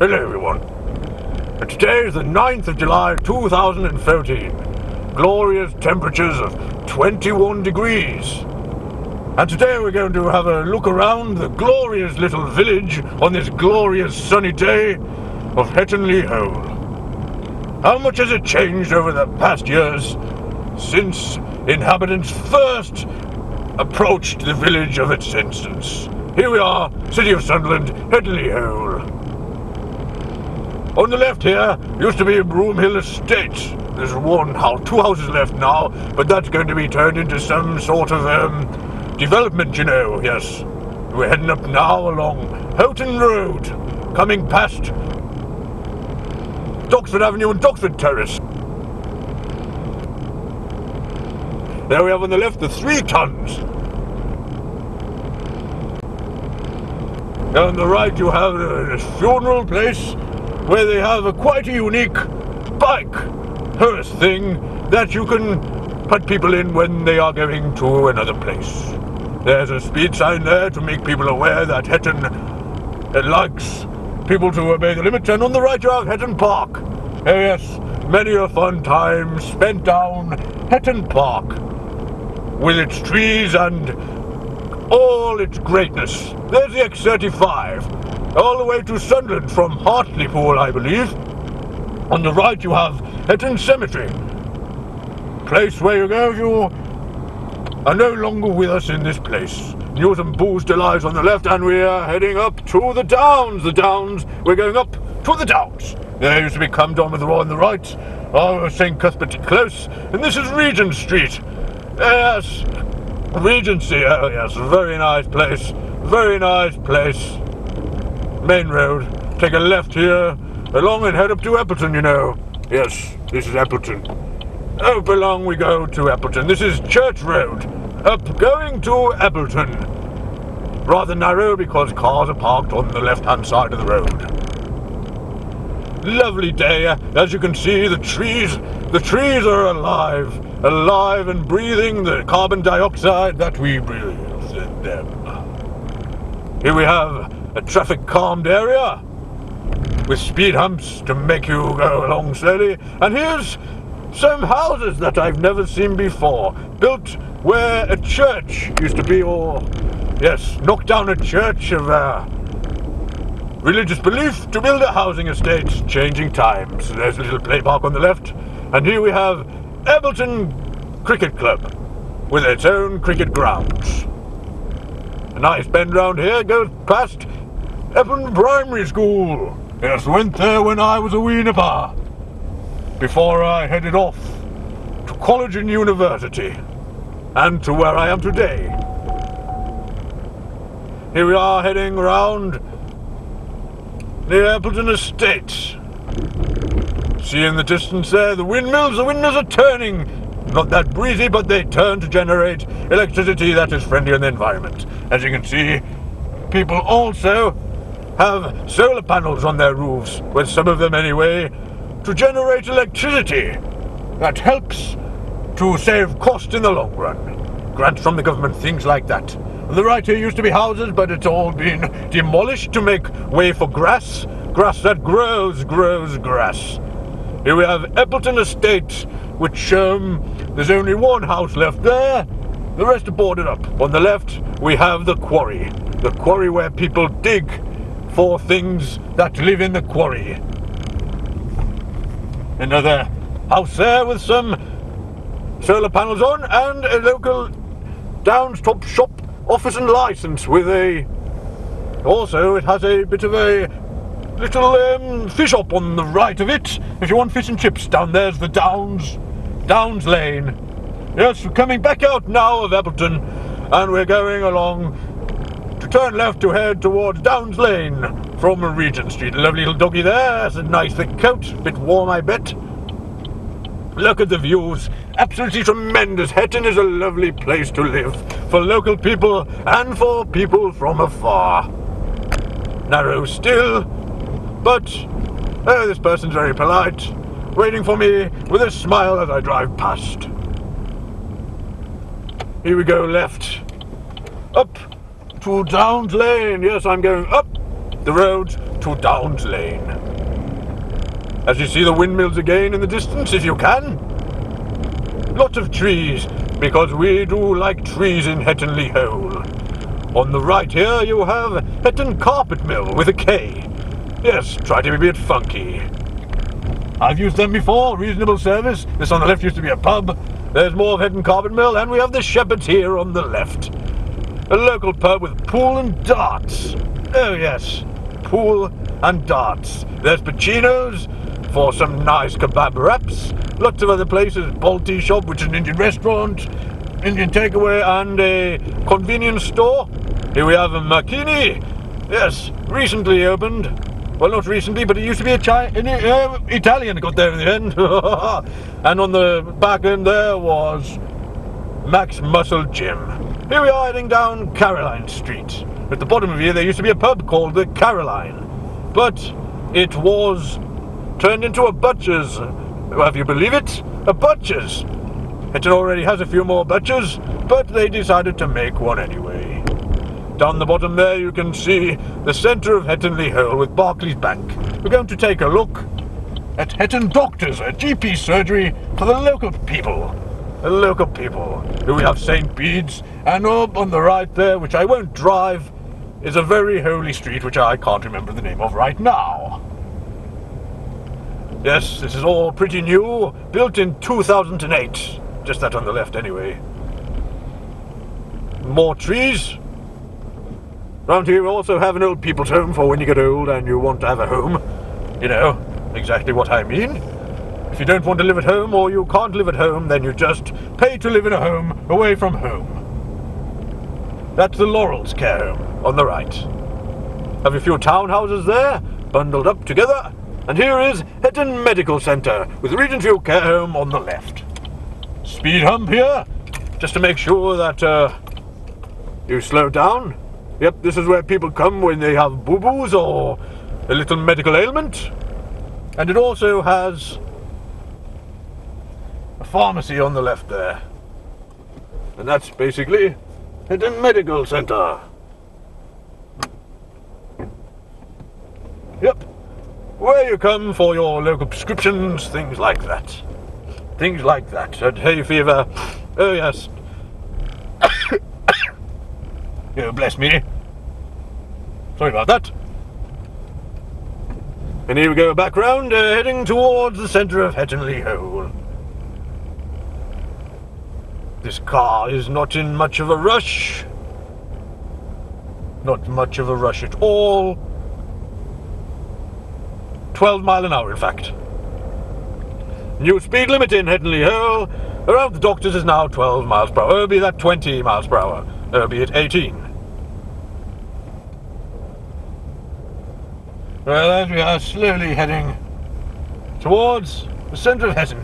Hello, everyone. Today is the 9th of July 2013. Glorious temperatures of 21 degrees. And today we're going to have a look around the glorious little village on this glorious sunny day of Hetton-le-Hole. How much has it changed over the past years since inhabitants first approached the village of its instance? Here we are, City of Sunderland, Hetton-le-Hole. On the left here used to be Broomhill Estate. There's one house, two houses left now, but that's going to be turned into some sort of um, development, you know. Yes, we're heading up now along Houghton Road, coming past Doxford Avenue and Doxford Terrace. There we have on the left the three tons. And on the right you have a funeral place where they have a quite a unique bike hearse thing that you can put people in when they are going to another place. There's a speed sign there to make people aware that Hetton likes people to obey the limits, and on the right you have Hetton Park. Oh yes, many a fun time spent down Hetton Park with its trees and all its greatness. There's the X35, all the way to Sunderland from Hartlepool, I believe. On the right you have Hetton Cemetery, place where you go you are no longer with us in this place. Newton Booze Delights on the left, and we are heading up to the Downs. The Downs, we're going up to the Downs. There used to be Cumdon with the on the right, oh, St. Cuthbert Close, and this is Regent Street. Yes, Regency, oh yes, very nice place. Very nice place. Main road. Take a left here, along and head up to Eppleton, you know. Yes, this is Eppleton. Up along we go to Eppleton. This is Church Road. Up going to Eppleton. Rather narrow because cars are parked on the left hand side of the road. Lovely day. As you can see, the trees, the trees are alive. Alive and breathing the carbon dioxide that we breathe in them. Here we have a traffic calmed area with speed humps to make you go along slowly. And here's some houses that I've never seen before, built where a church used to be, or yes, knocked down a church of uh, religious belief to build a housing estate, changing times. There's a little play park on the left, and here we have Eppleton Cricket Club with its own cricket grounds. A nice bend round here goes past Epping Primary School. Yes, went there when I was a wee nipper. Before I headed off to college and university, and to where I am today. Here we are heading round the Eppleton Estate. See in the distance there, the windmills, the windmills are turning. Not that breezy, but they turn to generate electricity that is friendly on the environment. As you can see, people also have solar panels on their roofs, with some of them anyway, to generate electricity. That helps to save cost in the long run. Grants from the government, things like that. The right here used to be houses, but it's all been demolished to make way for grass. Grass that grows, grows grass. Here we have Eppleton Estate, which um, there's only one house left there. The rest are boarded up. On the left, we have the quarry. The quarry where people dig for things that live in the quarry. Another house there with some solar panels on and a local Downs Top Shop office and license with a. Also, it has a bit of a little um, fish shop on the right of it. If you want fish and chips, down there's the Downs, Downs Lane. Yes, we're coming back out now of Eppleton, and we're going along turn left to head towards Downs Lane from Regent Street. Lovely little doggy there. It's a nice thick coat, bit warm, I bet. Look at the views. Absolutely tremendous. Hetton is a lovely place to live for local people and for people from afar. Narrow still, but oh, this person's very polite, waiting for me with a smile as I drive past. Here we go left. Up to Downs Lane. Yes, I'm going up the road to Downs Lane. As you see the windmills again in the distance, if you can. Lots of trees, because we do like trees in Hetton-le-Hole. On the right here you have Hetton Carpet Mill with a K. Yes, try to be a bit funky. I've used them before, reasonable service. This on the left used to be a pub. There's more of Hetton Carpet Mill, and we have the Shepherd's here on the left. A local pub with pool and darts. Oh yes, pool and darts. There's Pacino's for some nice kebab wraps. Lots of other places, Balti Shop, which is an Indian restaurant, Indian takeaway, and a convenience store. Here we have a Makini. Yes, recently opened. Well, not recently, but it used to be a Chi- an, uh, Italian got there in the end. and on the back end there was Max Muscle Gym. Here we are heading down Caroline Street. At the bottom of here there used to be a pub called the Caroline. But it was turned into a butcher's. Have you believe it? A butcher's. It already has a few more butchers, but they decided to make one anyway. Down the bottom there you can see the centre of Hetonley Hill with Barclays Bank. We're going to take a look at Hetton Doctors, a GP surgery for the local people. The local people. Here we have St. Bede's, and up on the right there, which I won't drive, is a very holy street which I can't remember the name of right now. Yes, this is all pretty new, built in 2008. Just that on the left, anyway. More trees. Round here we also have an old people's home for when you get old and you want to have a home. You know, exactly what I mean. If you don't want to live at home or you can't live at home, then you just pay to live in a home away from home. That's the Laurels Care Home on the right. Have a few townhouses there, bundled up together. And here is Hetton Medical Centre with Regent View Care Home on the left. Speed hump here, just to make sure that uh, you slow down. Yep, this is where people come when they have boo-boos or a little medical ailment. And it also has pharmacy on the left there. And that's basically Hetton Medical Centre. Yep, where you come for your local prescriptions, things like that. Things like that. And hay fever. Oh, yes. oh, bless me. Sorry about that. And here we go back round, uh, heading towards the centre of Hetton-le-Hole. This car is not in much of a rush. Not much of a rush at all. 12 mile an hour, in fact. New speed limit in Hetton-le-Hole around the doctors is now 12 miles per hour. It'll be that 20 miles per hour, albeit 18. Well, as we are slowly heading towards the centre of Hetton.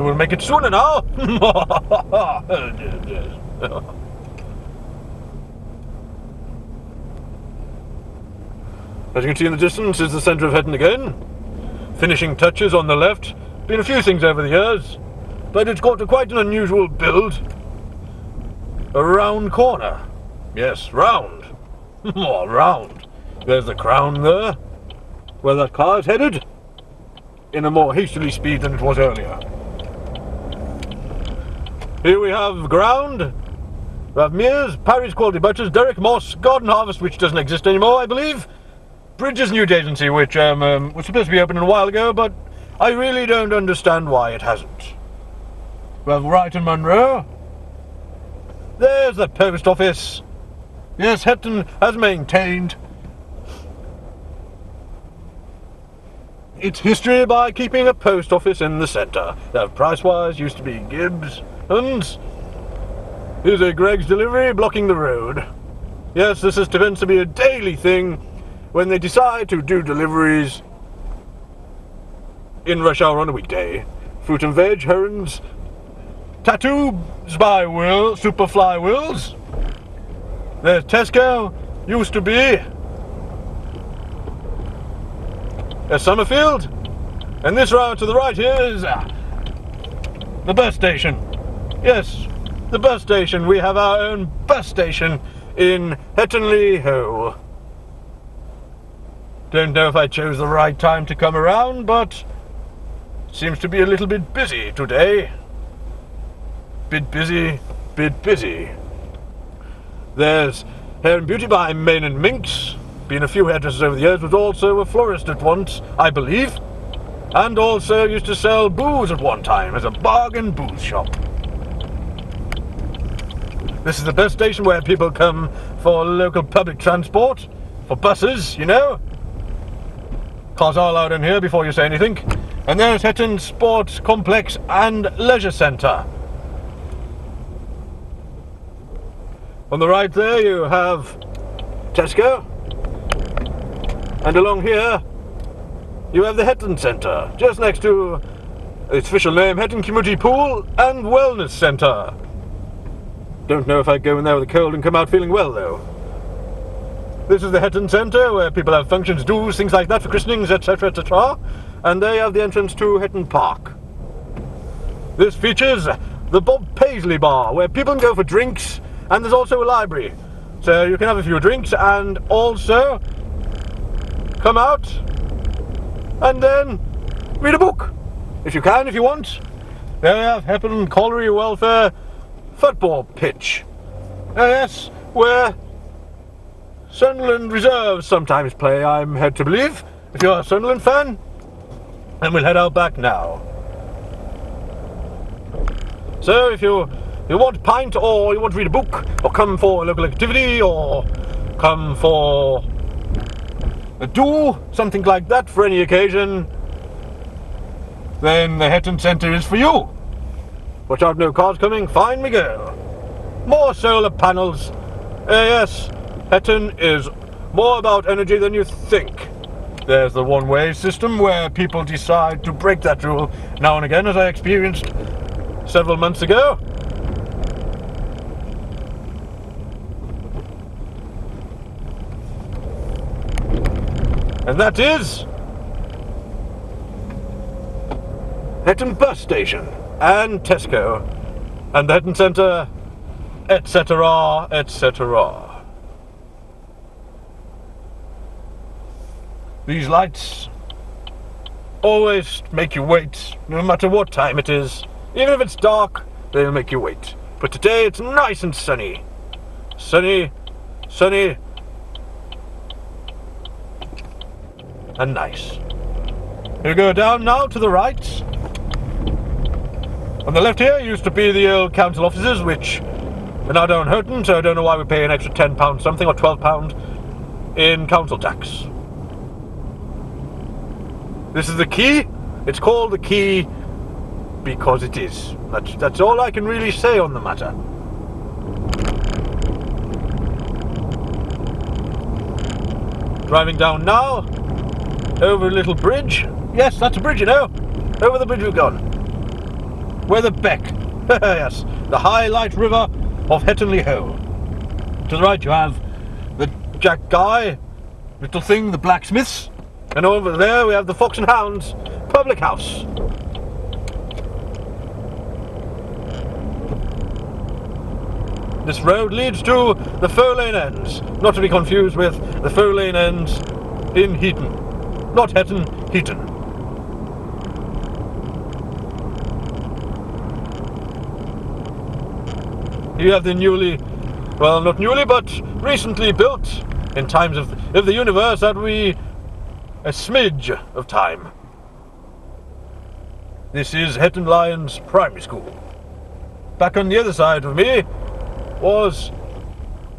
We'll make it sooner now. As you can see in the distance is the centre of Hetton again. Finishing touches on the left. Been a few things over the years, but it's got quite an unusual build. A round corner. Yes, round. More oh, round. There's the crown there, where that car is headed, in a more hastily speed than it was earlier. Here we have ground. We have Mears, Parry's Quality Butchers, Derek Moss, Garden Harvest, which doesn't exist anymore, I believe. Bridges Newt Agency, which um, um, was supposed to be opening a while ago, but I really don't understand why it hasn't. We have Wright and Munro. There's the post office. Yes, Hetton has maintained its history by keeping a post office in the centre. Now, Pricewise used to be Gibbs, and here's a Greggs delivery blocking the road. Yes, this is meant to be a daily thing when they decide to do deliveries in rush hour on a weekday. Fruit and veg, herons, tattoos by Will, Superfly Wills. There's Tesco, used to be. There's Somerfield. And this round to the right here is the bus station. Yes, the bus station. We have our own bus station in Hetonley Ho. Don't know if I chose the right time to come around, but seems to be a little bit busy today. Bit busy, bit busy. There's Hair and Beauty by Main and Minx. Been a few hairdressers over the years, was also a florist at once, I believe. And also used to sell booze at one time as a bargain booze shop. This is the best station where people come for local public transport, for buses, you know. Cars all out in here before you say anything. And there's Hetton Sports Complex and Leisure Centre. On the right there you have Tesco. And along here you have the Hetton Centre, just next to its official name, Hetton Community Pool and Wellness Centre. Don't know if I'd go in there with a cold and come out feeling well though. This is the Hetton Centre where people have functions, dues, things like that for christenings, etc., etc. And they have the entrance to Hetton Park. This features the Bob Paisley Bar where people can go for drinks and there's also a library. So you can have a few drinks and also come out and then read a book. If you can, if you want. There we have Hetton Colliery Welfare Football Pitch. Uh, yes, where Sunderland reserves sometimes play, I'm led to believe. If you're a Sunderland fan, and we'll head out back now. So if you you want pint or you want to read a book or come for a local activity or come for a do something like that for any occasion, then the Hetton Centre is for you. Watch out, no cars coming. Fine, we go. More solar panels. Uh, yes, Hetton is more about energy than you think. There's the one-way system where people decide to break that rule now and again, as I experienced several months ago. And that is Hetton Bus Station and Tesco and the Hetton Centre, etc., etc. These lights always make you wait, no matter what time it is. Even if it's dark, they'll make you wait. But today it's nice and sunny. Sunny, sunny, and nice. You go down now to the right. On the left here used to be the old council offices, which are now down Houghton, so I don't know why we pay an extra £10 something or £12 in council tax. This is the key. It's called the key because it is. That's, that's all I can really say on the matter. Driving down now, over a little bridge. Yes, that's a bridge, you know. Over the bridge we've gone. Where the Beck. yes, the Highlight River of Hetonley Ho. To the right you have the Jack Guy, little thing, the blacksmiths. And over there we have the Fox and Hounds public house. This road leads to the Four Lane Ends, not to be confused with the Four Lane Ends in Heaton not Hetton, Heaton. You have the newly, well, not newly, but recently built in times of, of the universe that we a smidge of time. This is Hetton Lyons Primary School. Back on the other side of me was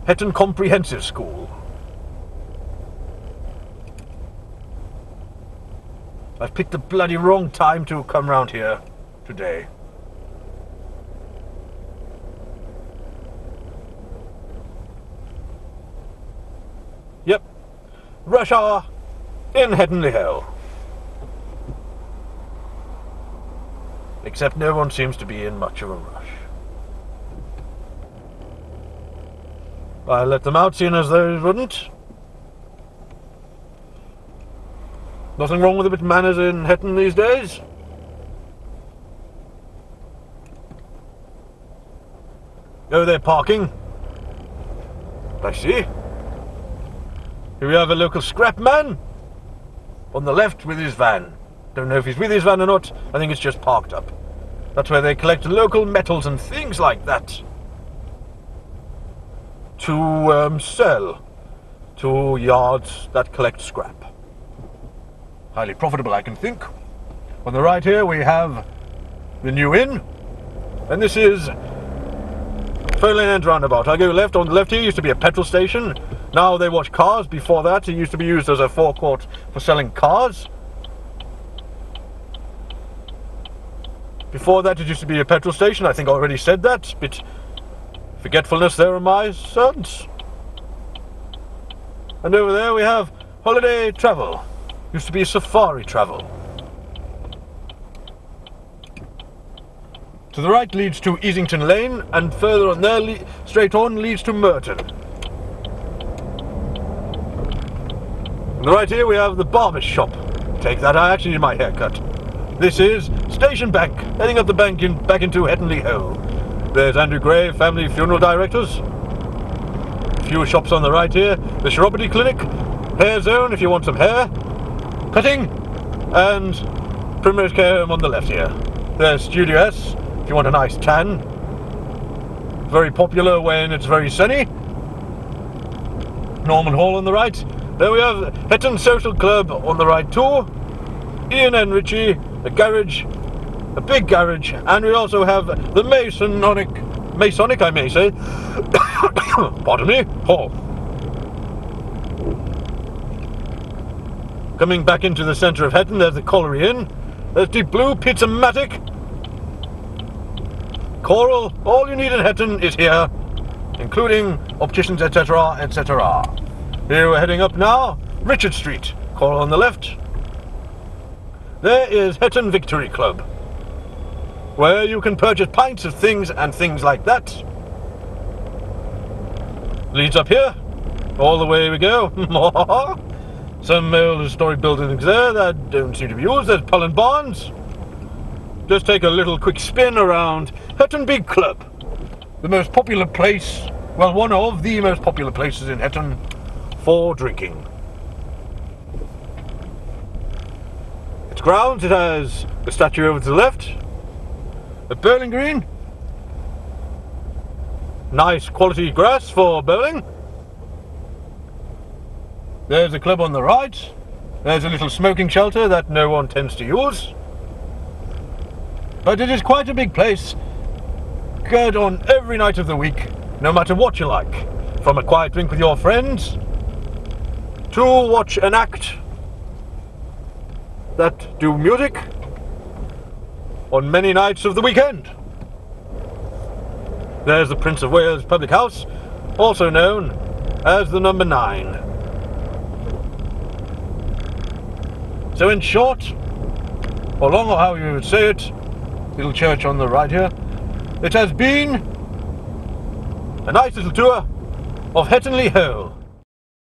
Hetton Comprehensive School. I've picked the bloody wrong time to come round here today. Yep, rush hour in Headingley Hill. Except no one seems to be in much of a rush. I let them out, seeing as they wouldn't. Nothing wrong with a bit of manners in Hetton these days. Oh, they're parking. I see. Here we have a local scrap man on the left with his van. Don't know if he's with his van or not. I think it's just parked up. That's where they collect local metals and things like that to um, sell to yards that collect scrap. Highly profitable, I can think. On the right here we have the new inn, and this is Four Lane End Roundabout. I go left. On the left here used to be a petrol station. Now they watch cars. Before that, it used to be used as a forecourt for selling cars. Before that, it used to be a petrol station. I think I already said that. Bit forgetfulness there are my sons. And over there we have holiday travel. Used to be safari travel. To the right leads to Easington Lane, and further on there, straight on, leads to Murton. The right here we have the barber shop. Take that, I actually need my haircut. This is Station Bank, heading up the bank in, back into Hetton-le-Hole. There's Andrew Gray, Family Funeral Directors. A few shops on the right here. The Chiropody Clinic, Hair Zone if you want some hair, cutting, and Primrose Care Home on the left here. There's Studio S, if you want a nice tan. Very popular when it's very sunny. Norman Hall on the right. There we have Hetton Social Club on the right too. Ian and Richie, a garage, a big garage, and we also have the Masonic, Masonic I may say, pardon me, hall. Coming back into the centre of Hetton, there's the Colliery Inn. There's Deep Blue, Pizza-matic, Coral, all you need in Hetton is here, including opticians, etc., etc. Here we're heading up now, Richard Street. Coral on the left. There is Hetton Victory Club, where you can purchase pints of things and things like that. Leads up here, all the way we go. Some old historic buildings there that don't seem to be used. There's Pullen Barnes just take a little quick spin around Hetton Big Club, the most popular place, well, one of the most popular places in Hetton for drinking. Its grounds, it has the statue over to the left, the bowling green, nice quality grass for bowling. There's a club on the right. There's a little smoking shelter that no one tends to use. But it is quite a big place. Good on every night of the week, no matter what you like. From a quiet drink with your friends, to watch an act that do music on many nights of the weekend. There's the Prince of Wales Public House, also known as the number nine. So in short, or long or how you would say it, little church on the right here. It has been a nice little tour of Hetton-le-Hole.